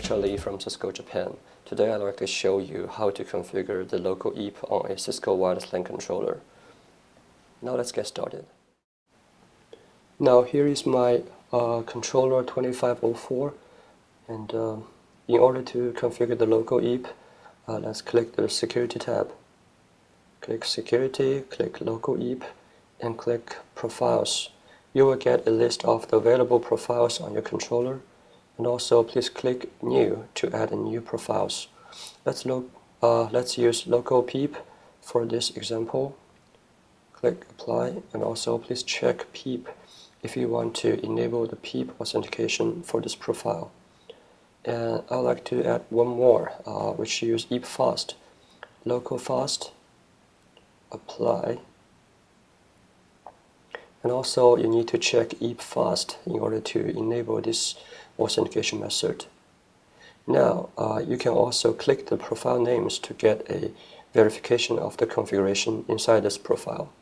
Richard Li from Cisco Japan. Today I'd like to show you how to configure the local EAP on a Cisco wireless LAN controller. Now let's get started. Now here is my uh, controller 2504 and uh, in order to configure the local EAP, uh, let's click the security tab. Click security, click local EAP and click profiles. You will get a list of the available profiles on your controller and also please click new to add a new profiles. Let's, look, uh, let's use local PEAP for this example. Click apply and also please check PEAP if you want to enable the PEAP authentication for this profile. And I'd like to add one more uh, which use EAP-FAST. Local fast, apply, and also you need to check EAP-FAST in order to enable this authentication method. Now, uh, you can also click the profile names to get a verification of the configuration inside this profile.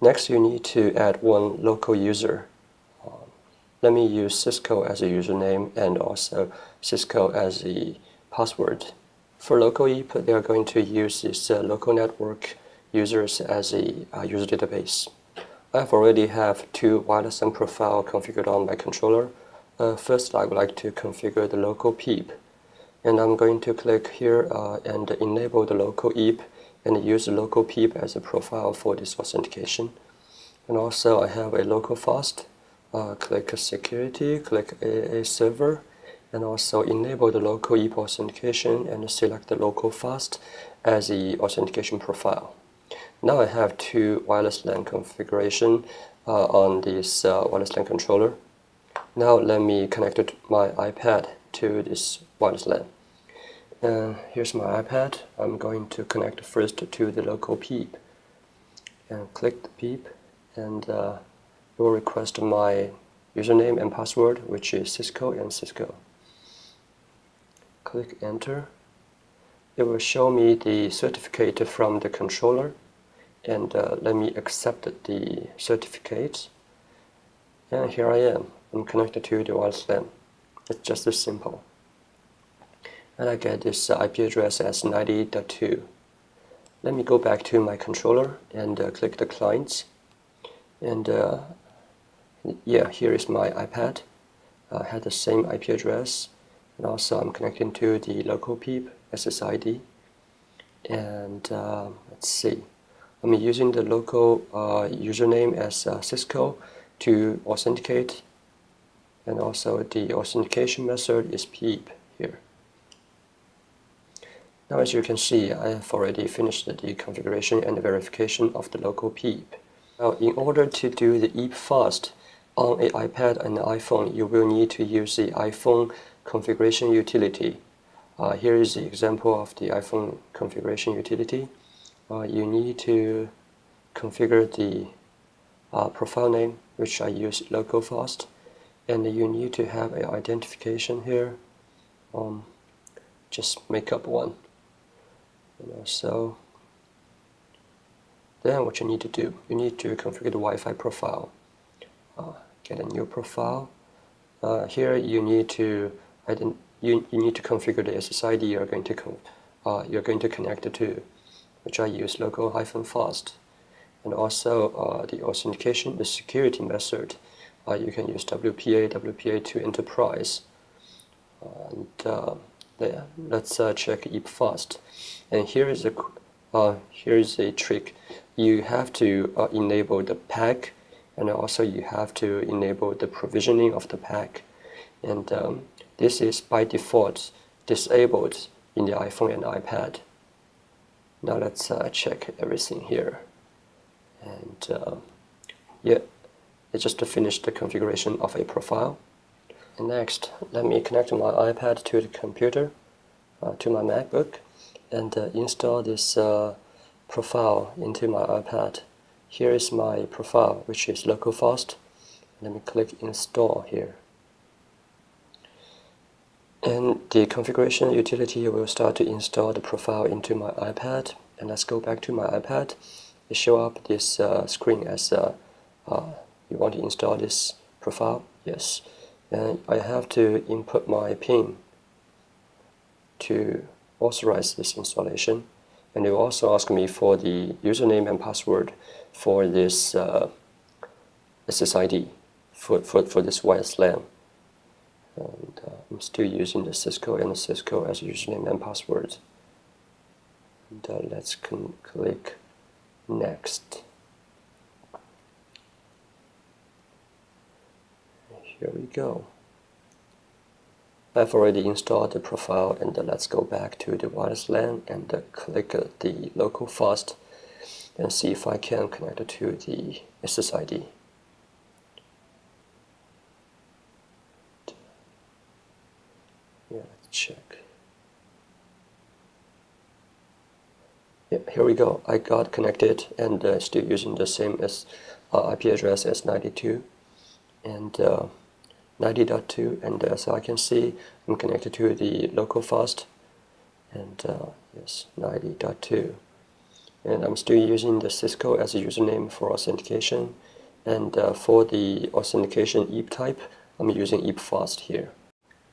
Next, you need to add one local user. Um, let me use Cisco as a username and also Cisco as the password. For local EAP, they are going to use this uh, local network users as a uh, user database. I've already have two wireless profile configured on my controller, uh, first, I would like to configure the local PEAP. And I'm going to click here uh, and enable the local EAP and use local PEAP as a profile for this authentication. And also I have a local fast. Uh, click security, click AA server, and also enable the local EAP authentication and select the local fast as the authentication profile. Now I have two wireless LAN configuration uh, on this uh, wireless LAN controller. Now let me connect my iPad to this wireless LAN. And here's my iPad. I'm going to connect first to the local PEAP. And click the PEAP and uh, it will request my username and password which is Cisco and Cisco. Click enter. It will show me the certificate from the controller and uh, let me accept the certificate and here I am I'm connected to the wireless LAN. It's just as simple. And I get this uh, IP address as 90.2. Let me go back to my controller and uh, click the clients. And uh, yeah, here is my iPad. I had the same IP address. And also I'm connecting to the local PEAP SSID. And uh, let's see. I'm using the local uh, username as uh, Cisco to authenticate and also the authentication method is PEAP here. Now as you can see, I have already finished the configuration and the verification of the local PEAP. Now in order to do the EAP-FAST on an iPad and an iPhone, you will need to use the iPhone configuration utility. Uh, here is the example of the iPhone configuration utility. Uh, you need to configure the uh, profile name, which I use localfast and you need to have an identification here. Um, just make up one. You know, so then what you need to do you need to configure the Wi-Fi profile. Uh, get a new profile. Uh, here you need to you, you need to configure the SSID you're going to uh, you're going to connect to which I use local hyphen fast and also uh, the authentication the security method uh, you can use WPA, WPA2 Enterprise. And uh, there, let's check EAP-FAST. And here is a uh, here is a trick. You have to uh, enable the PAC, and also you have to enable the provisioning of the PAC. And um, this is by default disabled in the iPhone and iPad. Now let's uh, check everything here. And uh, yeah, it's just to finish the configuration of a profile. And next, let me connect my iPad to the computer, uh, to my MacBook, and uh, install this uh, profile into my iPad. Here is my profile, which is localfast. Let me click install here. And the configuration utility will start to install the profile into my iPad. And let's go back to my iPad. It show up this uh, screen as a uh, you want to install this profile yes and I have to input my pin to authorize this installation. And it will also ask me for the username and password for this uh, SSID, for, for, for this wireless LAN. And uh, I'm still using the Cisco and the Cisco as username and password. And uh, let's click next. Here we go. I've already installed the profile and uh, let's go back to the wireless LAN and uh, click uh, the local fast and see if I can connect to the SSID. Yeah, let's check. Yeah, here we go. I got connected and uh, still using the same as uh, IP address as 92 and uh, 90.2 and as I can see I'm connected to the local fast and uh, yes 90.2 and I'm still using the Cisco as a username for authentication and uh, for the authentication EAP type I'm using EAP-FAST here.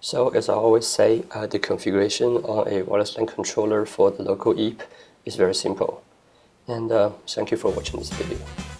So as I always say uh, the configuration on a wireless LAN controller for the local EAP is very simple and uh, thank you for watching this video.